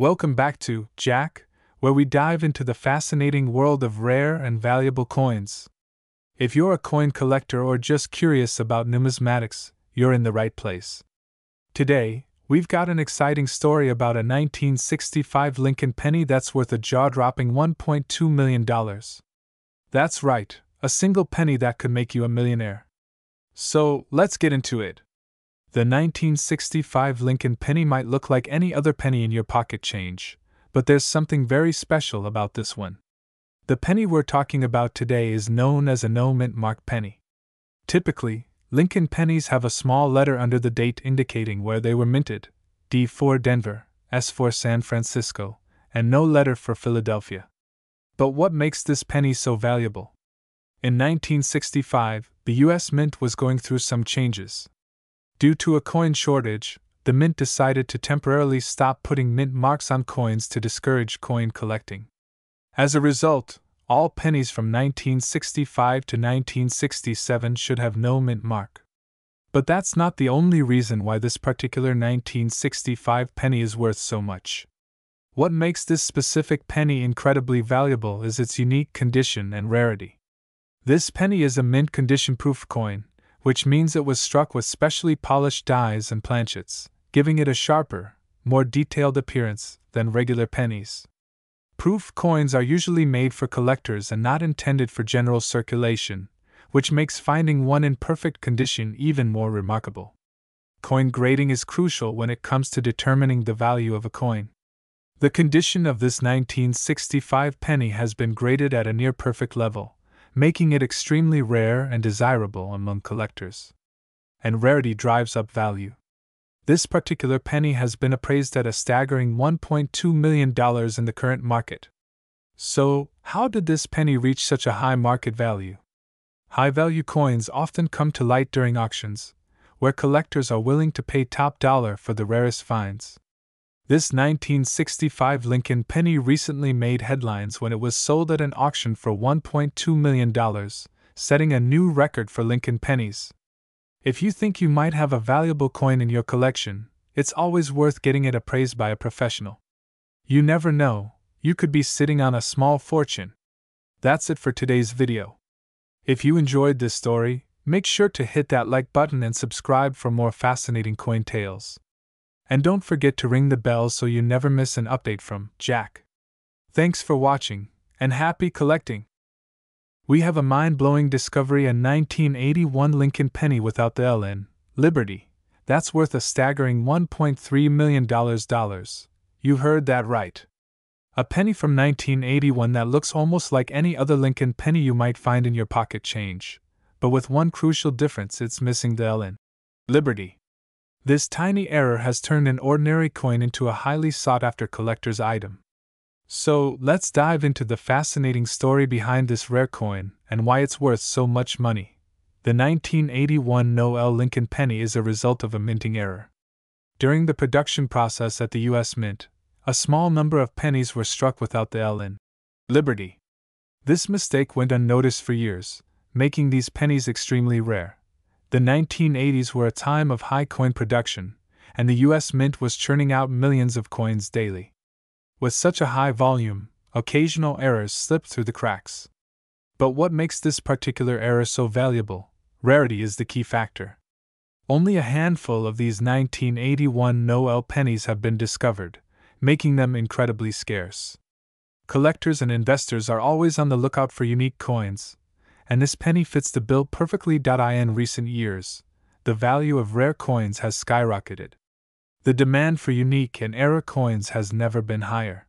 Welcome back to Jack, where we dive into the fascinating world of rare and valuable coins. If you're a coin collector or just curious about numismatics, you're in the right place. Today, we've got an exciting story about a 1965 Lincoln penny that's worth a jaw dropping $1.2 million. That's right, a single penny that could make you a millionaire. So, let's get into it. The 1965 Lincoln penny might look like any other penny in your pocket change, but there's something very special about this one. The penny we're talking about today is known as a no mint mark penny. Typically, Lincoln pennies have a small letter under the date indicating where they were minted D for Denver, S for San Francisco, and no letter for Philadelphia. But what makes this penny so valuable? In 1965, the U.S. Mint was going through some changes. Due to a coin shortage, the Mint decided to temporarily stop putting mint marks on coins to discourage coin collecting. As a result, all pennies from 1965 to 1967 should have no mint mark. But that's not the only reason why this particular 1965 penny is worth so much. What makes this specific penny incredibly valuable is its unique condition and rarity. This penny is a mint condition proof coin, which means it was struck with specially polished dies and planchets, giving it a sharper, more detailed appearance than regular pennies. Proof coins are usually made for collectors and not intended for general circulation, which makes finding one in perfect condition even more remarkable. Coin grading is crucial when it comes to determining the value of a coin. The condition of this 1965 penny has been graded at a near perfect level, making it extremely rare and desirable among collectors. And rarity drives up value. This particular penny has been appraised at a staggering $1.2 million in the current market. So, how did this penny reach such a high market value? High value coins often come to light during auctions, where collectors are willing to pay top dollar for the rarest finds. This 1965 Lincoln penny recently made headlines when it was sold at an auction for $1.2 million, setting a new record for Lincoln pennies. If you think you might have a valuable coin in your collection, it's always worth getting it appraised by a professional. You never know, you could be sitting on a small fortune. That's it for today's video. If you enjoyed this story, make sure to hit that like button and subscribe for more fascinating coin tales. And don't forget to ring the bell so you never miss an update from Jack. Thanks for watching, and happy collecting! We have a mind blowing discovery a 1981 Lincoln penny without the L in Liberty. That's worth a staggering $1.3 million. You heard that right. A penny from 1981 that looks almost like any other Lincoln penny you might find in your pocket change, but with one crucial difference it's missing the L in Liberty. This tiny error has turned an ordinary coin into a highly sought after collector's item. So, let's dive into the fascinating story behind this rare coin and why it's worth so much money. The 1981 No L Lincoln penny is a result of a minting error. During the production process at the U.S. Mint, a small number of pennies were struck without the L in Liberty. This mistake went unnoticed for years, making these pennies extremely rare. The 1980s were a time of high coin production, and the US Mint was churning out millions of coins daily. With such a high volume, occasional errors slipped through the cracks. But what makes this particular error so valuable? Rarity is the key factor. Only a handful of these 1981 No L pennies have been discovered, making them incredibly scarce. Collectors and investors are always on the lookout for unique coins, and this penny fits the bill perfectly. In recent years, the value of rare coins has skyrocketed. The demand for unique and rare coins has never been higher.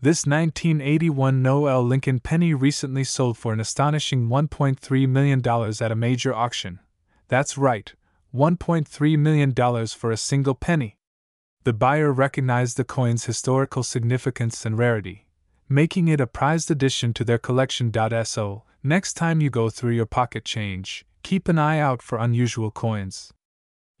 This 1981 No L Lincoln penny recently sold for an astonishing $1.3 million at a major auction. That's right, $1.3 million for a single penny. The buyer recognized the coin's historical significance and rarity, making it a prized addition to their collection. So, Next time you go through your pocket change, keep an eye out for unusual coins.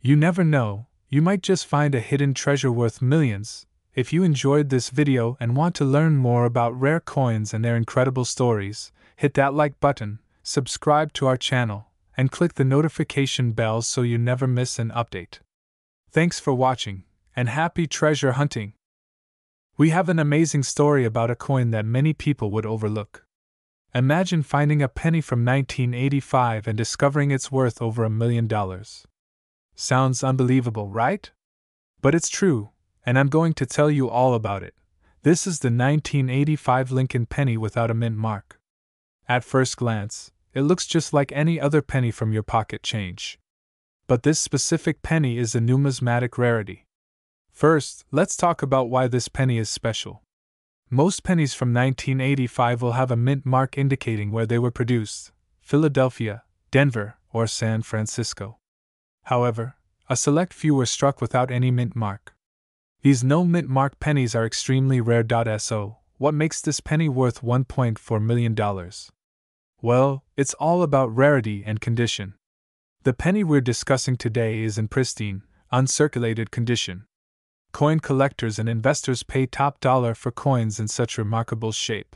You never know, you might just find a hidden treasure worth millions. If you enjoyed this video and want to learn more about rare coins and their incredible stories, hit that like button, subscribe to our channel, and click the notification bell so you never miss an update. Thanks for watching, and happy treasure hunting! We have an amazing story about a coin that many people would overlook. Imagine finding a penny from 1985 and discovering it's worth over a million dollars. Sounds unbelievable, right? But it's true, and I'm going to tell you all about it. This is the 1985 Lincoln penny without a mint mark. At first glance, it looks just like any other penny from your pocket change. But this specific penny is a numismatic rarity. First, let's talk about why this penny is special. Most pennies from 1985 will have a mint mark indicating where they were produced Philadelphia, Denver, or San Francisco. However, a select few were struck without any mint mark. These no mint mark pennies are extremely rare. So, what makes this penny worth $1.4 million? Well, it's all about rarity and condition. The penny we're discussing today is in pristine, uncirculated condition. Coin collectors and investors pay top dollar for coins in such remarkable shape.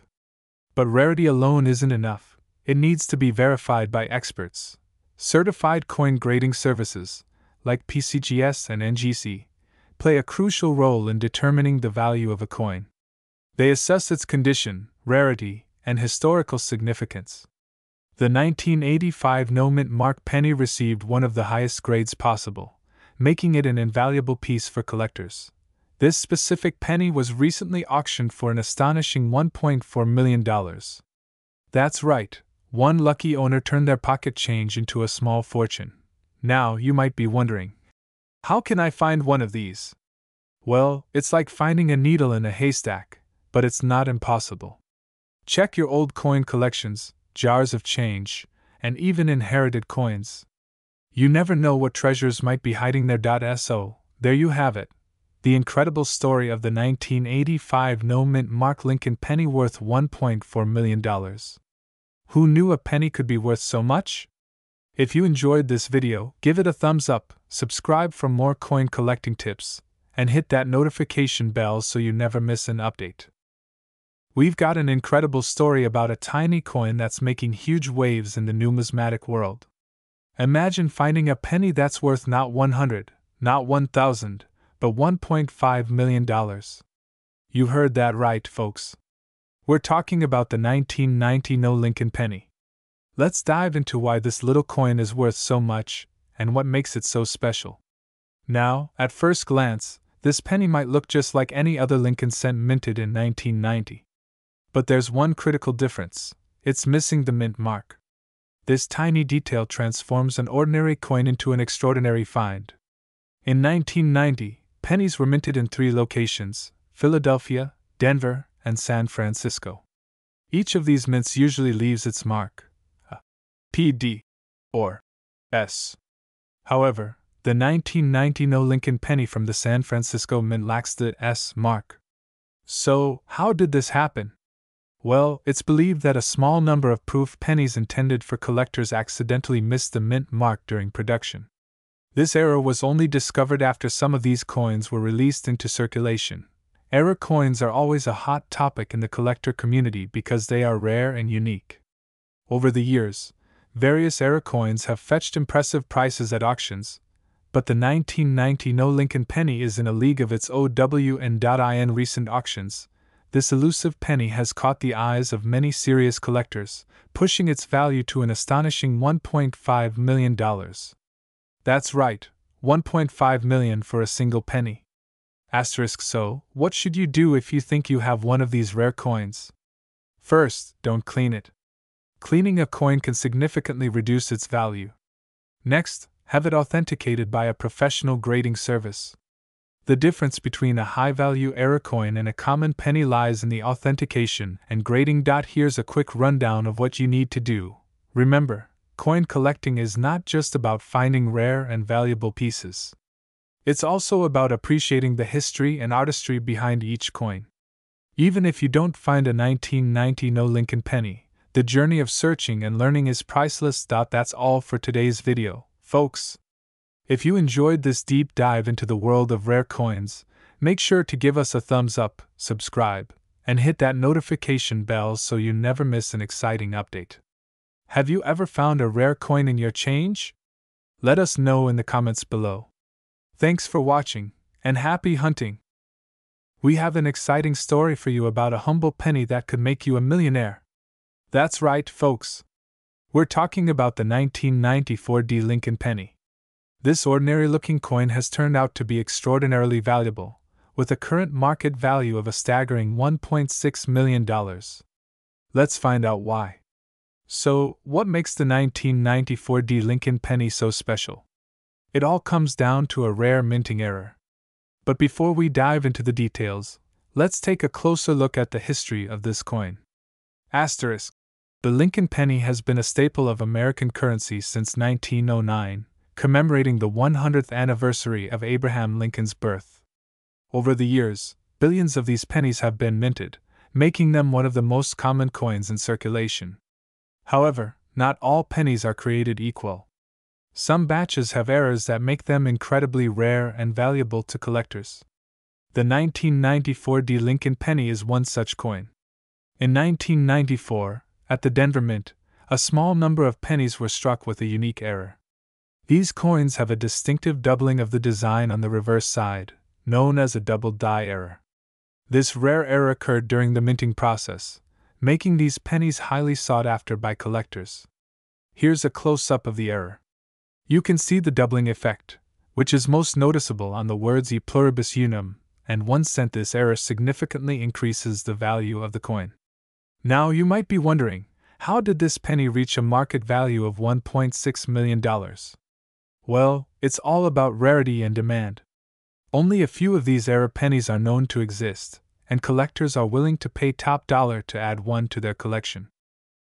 But rarity alone isn't enough, it needs to be verified by experts. Certified coin grading services, like PCGS and NGC, play a crucial role in determining the value of a coin. They assess its condition, rarity, and historical significance. The 1985 no mint mark penny received one of the highest grades possible, making it an invaluable piece for collectors. This specific penny was recently auctioned for an astonishing $1.4 million. That's right, one lucky owner turned their pocket change into a small fortune. Now, you might be wondering how can I find one of these? Well, it's like finding a needle in a haystack, but it's not impossible. Check your old coin collections, jars of change, and even inherited coins. You never know what treasures might be hiding there. So, there you have it. The incredible story of the 1985 no mint Mark Lincoln penny worth $1.4 million. Who knew a penny could be worth so much? If you enjoyed this video, give it a thumbs up, subscribe for more coin collecting tips, and hit that notification bell so you never miss an update. We've got an incredible story about a tiny coin that's making huge waves in the numismatic world. Imagine finding a penny that's worth not 100, not 1000, but $1.5 million. You heard that right, folks. We're talking about the 1990 No Lincoln penny. Let's dive into why this little coin is worth so much and what makes it so special. Now, at first glance, this penny might look just like any other Lincoln cent minted in 1990. But there's one critical difference it's missing the mint mark. This tiny detail transforms an ordinary coin into an extraordinary find. In 1990, pennies were minted in three locations Philadelphia, Denver, and San Francisco. Each of these mints usually leaves its mark a PD or S. However, the 1990 No Lincoln penny from the San Francisco Mint lacks the S mark. So, how did this happen? Well, it's believed that a small number of proof pennies intended for collectors accidentally missed the mint mark during production. This error was only discovered after some of these coins were released into circulation. Error coins are always a hot topic in the collector community because they are rare and unique. Over the years, various error coins have fetched impressive prices at auctions, but the 1990 No Lincoln penny is in a league of its OW and .in recent auctions, this elusive penny has caught the eyes of many serious collectors, pushing its value to an astonishing $1.5 million. That's right, 1.5 million for a single penny. Asterisk so, what should you do if you think you have one of these rare coins? First, don't clean it. Cleaning a coin can significantly reduce its value. Next, have it authenticated by a professional grading service. The difference between a high value error coin and a common penny lies in the authentication and grading. Here's a quick rundown of what you need to do. Remember, coin collecting is not just about finding rare and valuable pieces. It's also about appreciating the history and artistry behind each coin. Even if you don't find a 1990 No Lincoln penny, the journey of searching and learning is priceless. That's all for today's video, folks. If you enjoyed this deep dive into the world of rare coins, make sure to give us a thumbs up, subscribe, and hit that notification bell so you never miss an exciting update. Have you ever found a rare coin in your change? Let us know in the comments below. Thanks for watching, and happy hunting! We have an exciting story for you about a humble penny that could make you a millionaire. That's right, folks. We're talking about the 1994 D. Lincoln penny. This ordinary looking coin has turned out to be extraordinarily valuable, with a current market value of a staggering $1.6 million. Let's find out why. So, what makes the 1994 D. Lincoln penny so special? It all comes down to a rare minting error. But before we dive into the details, let's take a closer look at the history of this coin. Asterisk the Lincoln penny has been a staple of American currency since 1909, commemorating the 100th anniversary of Abraham Lincoln's birth. Over the years, billions of these pennies have been minted, making them one of the most common coins in circulation. However, not all pennies are created equal. Some batches have errors that make them incredibly rare and valuable to collectors. The 1994 D. Lincoln penny is one such coin. In 1994, at the Denver Mint, a small number of pennies were struck with a unique error. These coins have a distinctive doubling of the design on the reverse side, known as a double die error. This rare error occurred during the minting process, making these pennies highly sought after by collectors. Here's a close up of the error. You can see the doubling effect, which is most noticeable on the words e pluribus unum, and one cent this error significantly increases the value of the coin. Now you might be wondering, how did this penny reach a market value of $1.6 million? Well, it's all about rarity and demand. Only a few of these error pennies are known to exist, and collectors are willing to pay top dollar to add one to their collection.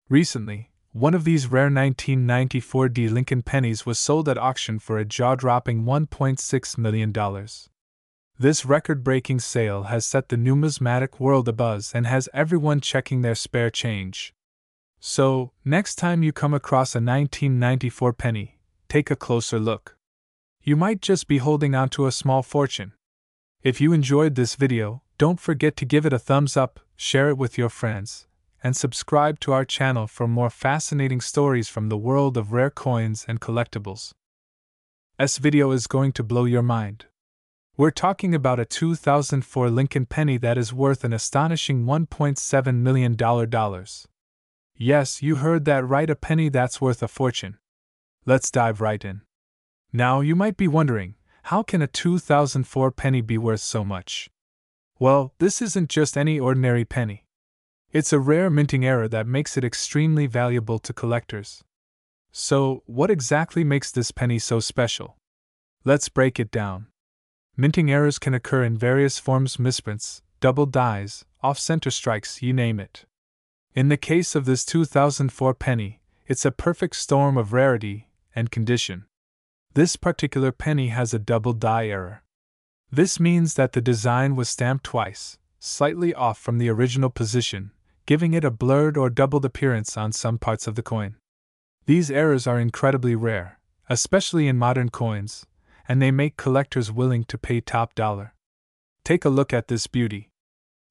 Recently, one of these rare 1994 D. Lincoln pennies was sold at auction for a jaw dropping $1.6 million. This record breaking sale has set the numismatic world abuzz and has everyone checking their spare change. So, next time you come across a 1994 penny, take a closer look. You might just be holding on to a small fortune. If you enjoyed this video, don't forget to give it a thumbs up, share it with your friends, and subscribe to our channel for more fascinating stories from the world of rare coins and collectibles. This video is going to blow your mind. We're talking about a 2004 Lincoln penny that is worth an astonishing 1.7 million. Dollars. Yes, you heard that right, a penny that's worth a fortune. Let's dive right in. Now, you might be wondering, how can a 2004 penny be worth so much? Well, this isn't just any ordinary penny. It's a rare minting error that makes it extremely valuable to collectors. So, what exactly makes this penny so special? Let's break it down. Minting errors can occur in various forms misprints, double dies, off center strikes, you name it. In the case of this 2004 penny, it's a perfect storm of rarity and condition. This particular penny has a double die error. This means that the design was stamped twice, slightly off from the original position, giving it a blurred or doubled appearance on some parts of the coin. These errors are incredibly rare, especially in modern coins, and they make collectors willing to pay top dollar. Take a look at this beauty.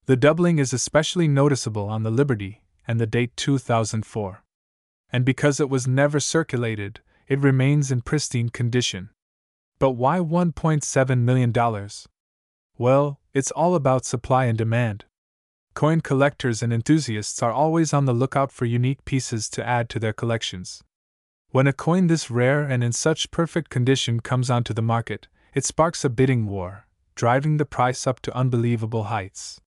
The doubling is especially noticeable on the Liberty and the date 2004. And because it was never circulated, it remains in pristine condition. But why $1.7 million? Well, it's all about supply and demand. Coin collectors and enthusiasts are always on the lookout for unique pieces to add to their collections. When a coin this rare and in such perfect condition comes onto the market, it sparks a bidding war, driving the price up to unbelievable heights.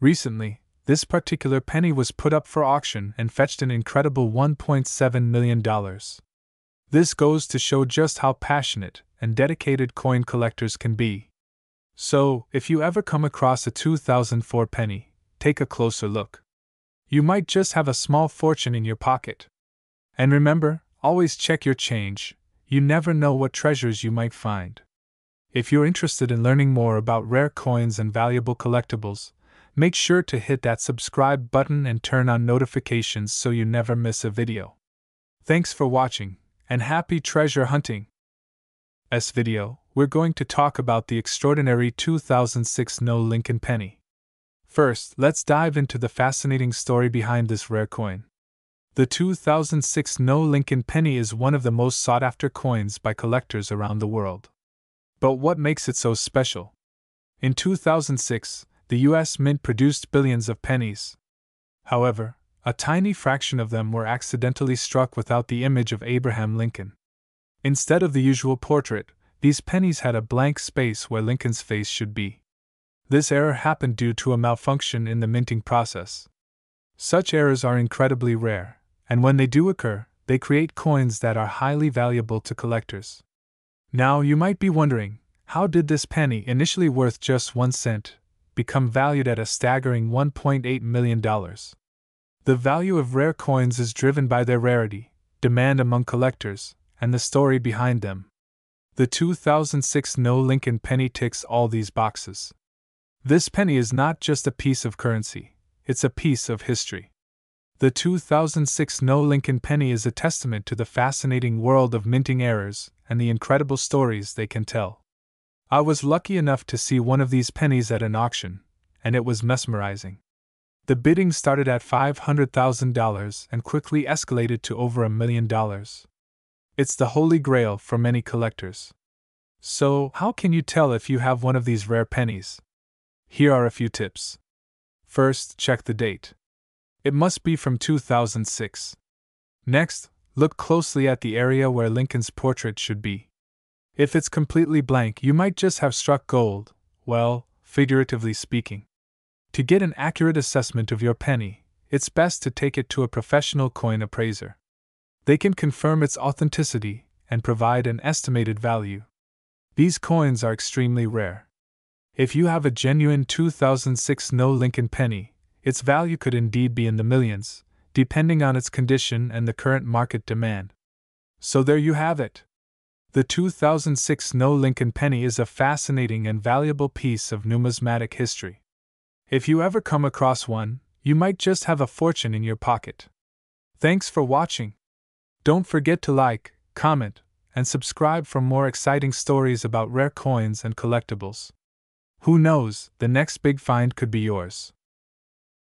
Recently, this particular penny was put up for auction and fetched an incredible $1.7 million. This goes to show just how passionate and dedicated coin collectors can be. So, if you ever come across a 2004 penny, take a closer look. You might just have a small fortune in your pocket. And remember, Always check your change, you never know what treasures you might find. If you're interested in learning more about rare coins and valuable collectibles, make sure to hit that subscribe button and turn on notifications so you never miss a video. Thanks for watching, and happy treasure hunting! S video, we're going to talk about the extraordinary 2006 No Lincoln penny. First, let's dive into the fascinating story behind this rare coin. The 2006 No Lincoln penny is one of the most sought after coins by collectors around the world. But what makes it so special? In 2006, the US Mint produced billions of pennies. However, a tiny fraction of them were accidentally struck without the image of Abraham Lincoln. Instead of the usual portrait, these pennies had a blank space where Lincoln's face should be. This error happened due to a malfunction in the minting process. Such errors are incredibly rare, and when they do occur, they create coins that are highly valuable to collectors. Now, you might be wondering how did this penny, initially worth just one cent, become valued at a staggering $1.8 million? The value of rare coins is driven by their rarity, demand among collectors, and the story behind them. The 2006 No Lincoln penny ticks all these boxes. This penny is not just a piece of currency, it's a piece of history. The 2006 No Lincoln penny is a testament to the fascinating world of minting errors and the incredible stories they can tell. I was lucky enough to see one of these pennies at an auction, and it was mesmerizing. The bidding started at $500,000 and quickly escalated to over a million dollars. It's the holy grail for many collectors. So, how can you tell if you have one of these rare pennies? Here are a few tips. First, check the date. It must be from 2006. Next, look closely at the area where Lincoln's portrait should be. If it's completely blank, you might just have struck gold, well, figuratively speaking. To get an accurate assessment of your penny, it's best to take it to a professional coin appraiser. They can confirm its authenticity and provide an estimated value. These coins are extremely rare. If you have a genuine 2006 No Lincoln penny, its value could indeed be in the millions, depending on its condition and the current market demand. So there you have it. The 2006 No Lincoln penny is a fascinating and valuable piece of numismatic history. If you ever come across one, you might just have a fortune in your pocket. Thanks for watching. Don't forget to like, comment, and subscribe for more exciting stories about rare coins and collectibles. Who knows, the next big find could be yours.